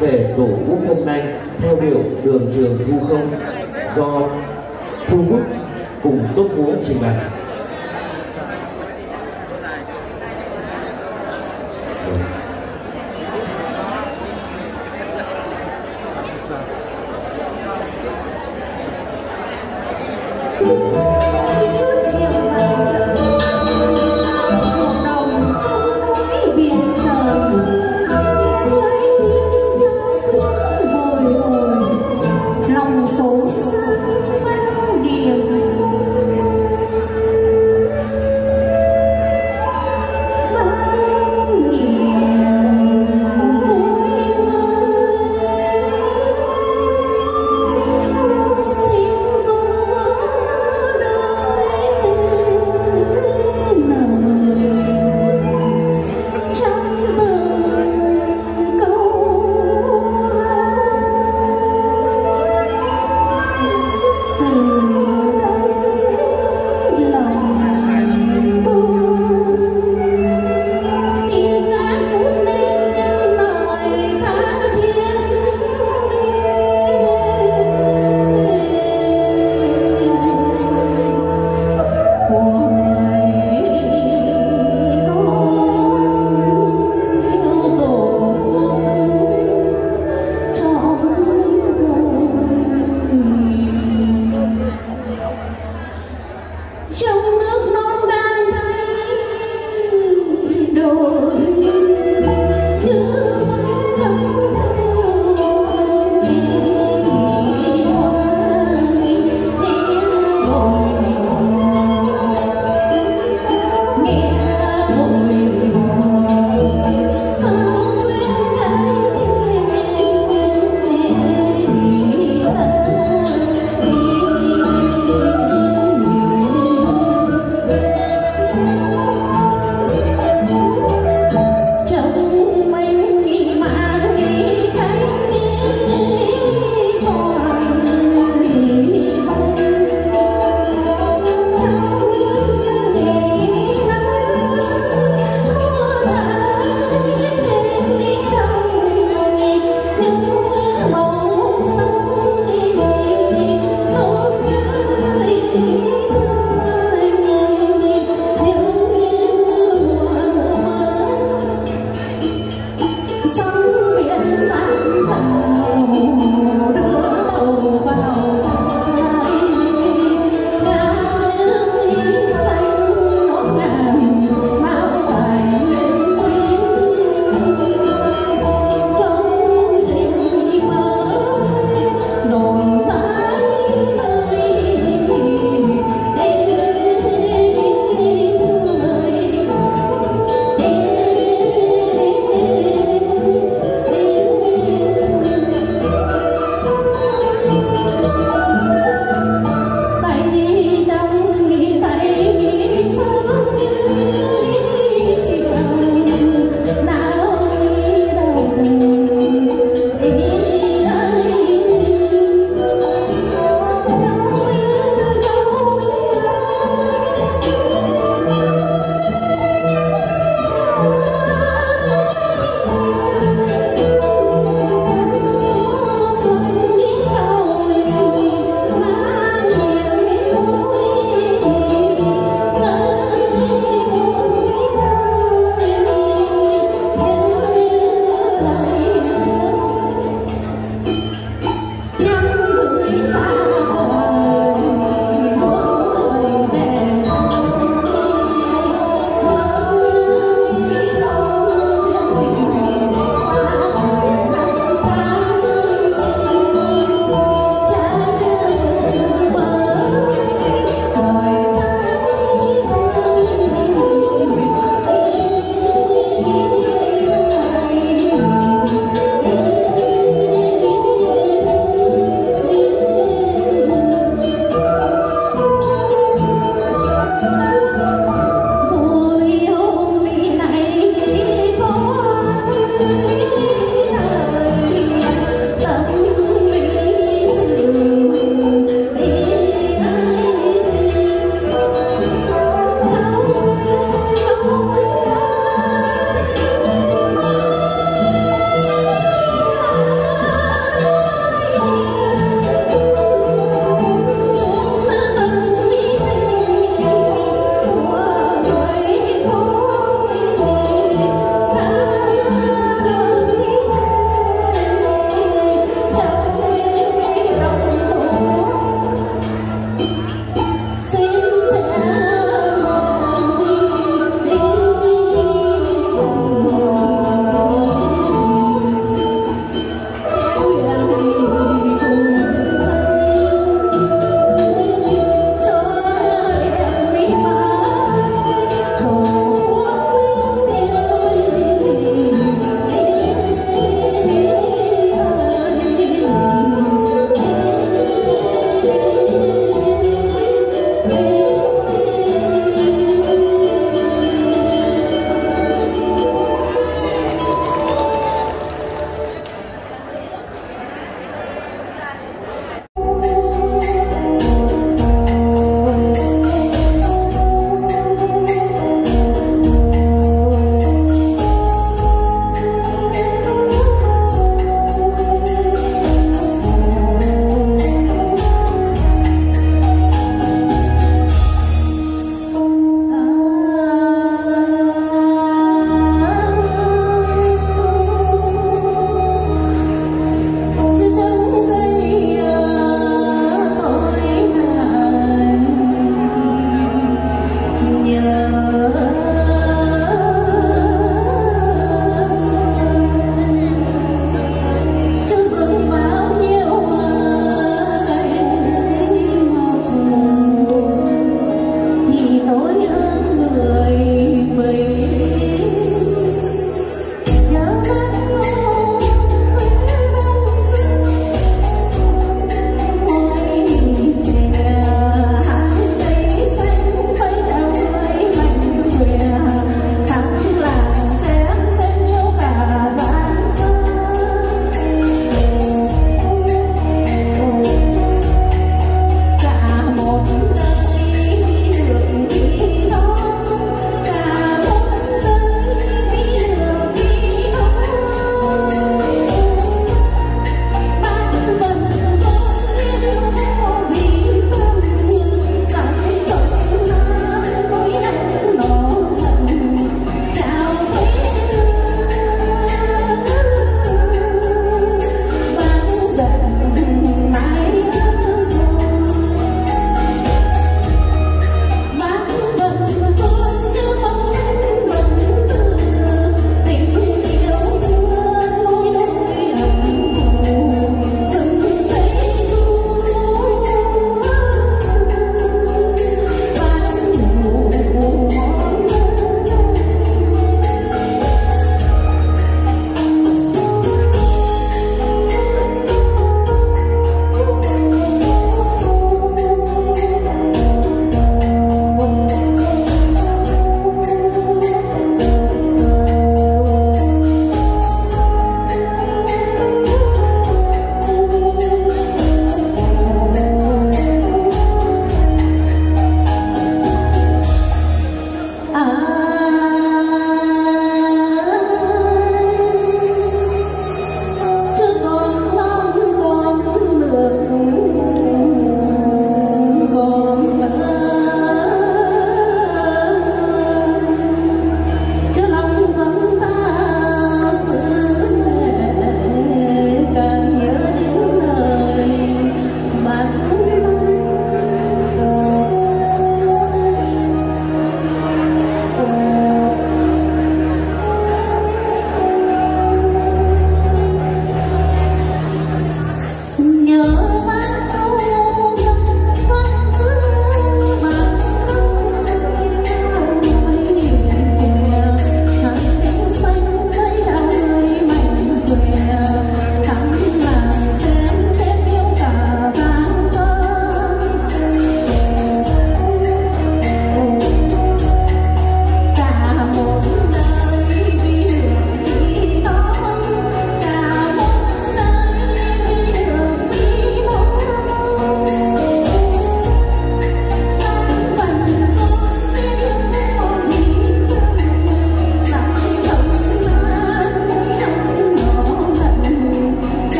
về tổ quốc hôm nay theo điệu đường trường thu không do thu phúc cùng tốt múa trình bày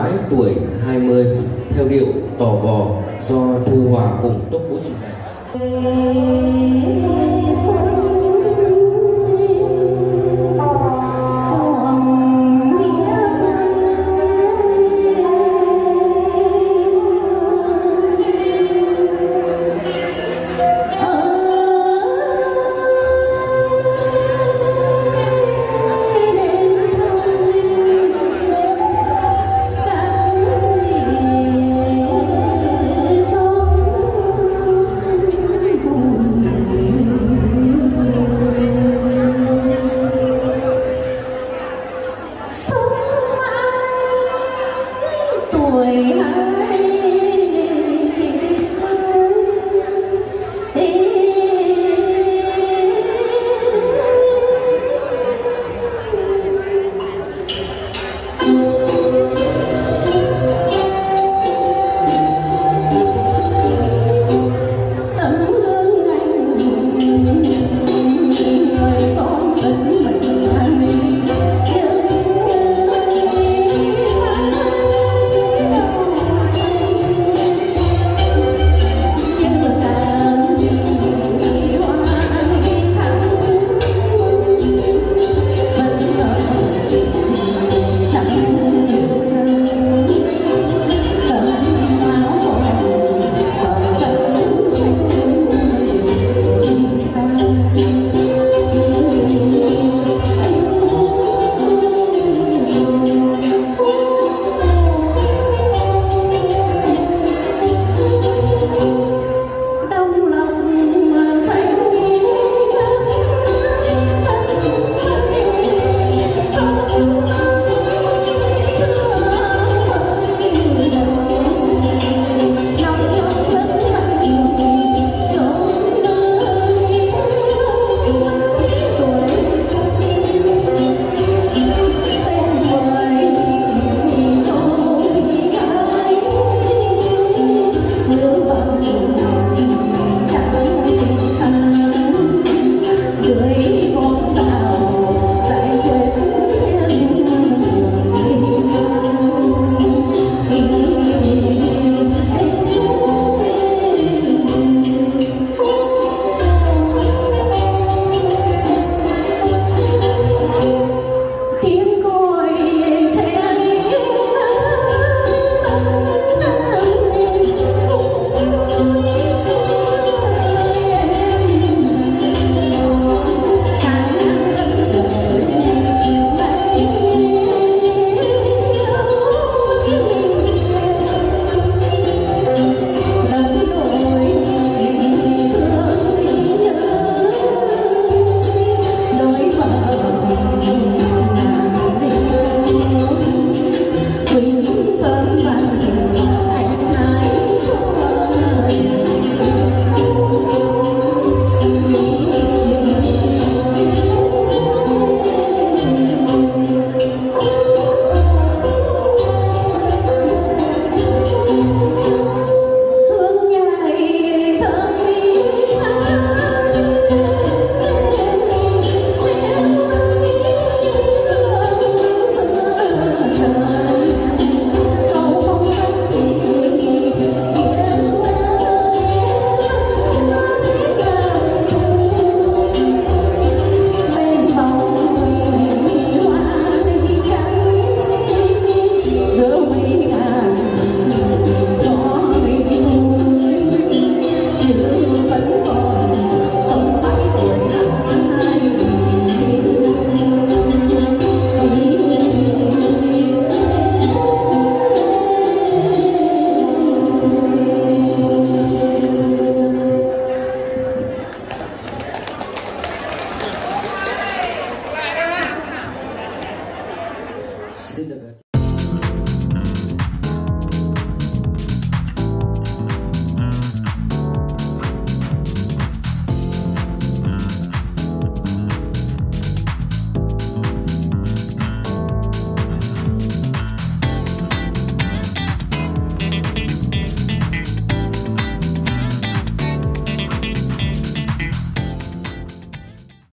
mãi tuổi 20 theo điệu tò vò do Thu Hòa cùng Tốc Vũ trình bày. c'est le but.